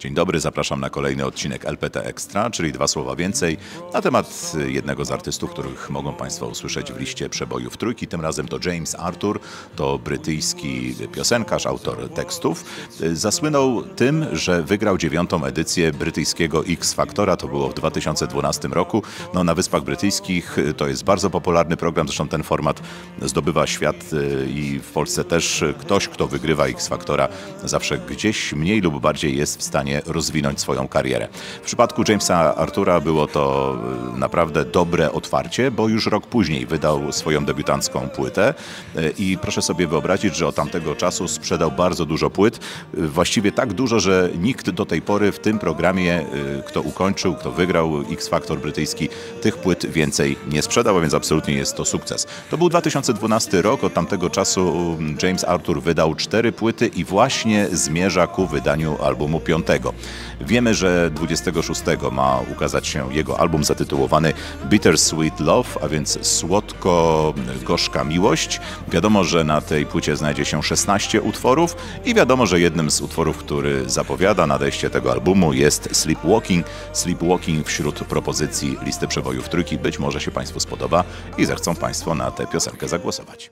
Dzień dobry, zapraszam na kolejny odcinek LPT Extra, czyli dwa słowa więcej na temat jednego z artystów, których mogą Państwo usłyszeć w liście przebojów trójki. Tym razem to James Arthur, to brytyjski piosenkarz, autor tekstów. Zasłynął tym, że wygrał dziewiątą edycję brytyjskiego X Factora, to było w 2012 roku. No, na Wyspach Brytyjskich to jest bardzo popularny program, zresztą ten format zdobywa świat i w Polsce też ktoś, kto wygrywa X Factora, zawsze gdzieś mniej lub bardziej jest w stanie rozwinąć swoją karierę. W przypadku Jamesa Artura było to e, naprawdę dobre otwarcie, bo już rok później wydał swoją debiutancką płytę e, i proszę sobie wyobrazić, że od tamtego czasu sprzedał bardzo dużo płyt, e, właściwie tak dużo, że nikt do tej pory w tym programie, kto ukończył, kto wygrał X Factor brytyjski, tych płyt więcej nie sprzedał, a więc absolutnie jest to sukces. To był 2012 rok, od tamtego czasu mm, James Arthur wydał cztery płyty i właśnie zmierza ku wydaniu albumu piątego. Wiemy, że 26 ma ukazać się jego album zatytułowany Bittersweet Love, a więc słodko-gorzka miłość. Wiadomo, że na tej płycie znajdzie się 16 utworów i wiadomo, że jednym z utworów, który zapowiada nadejście tego albumu jest Sleepwalking. Sleepwalking wśród propozycji listy przebojów trójki być może się Państwu spodoba i zechcą Państwo na tę piosenkę zagłosować.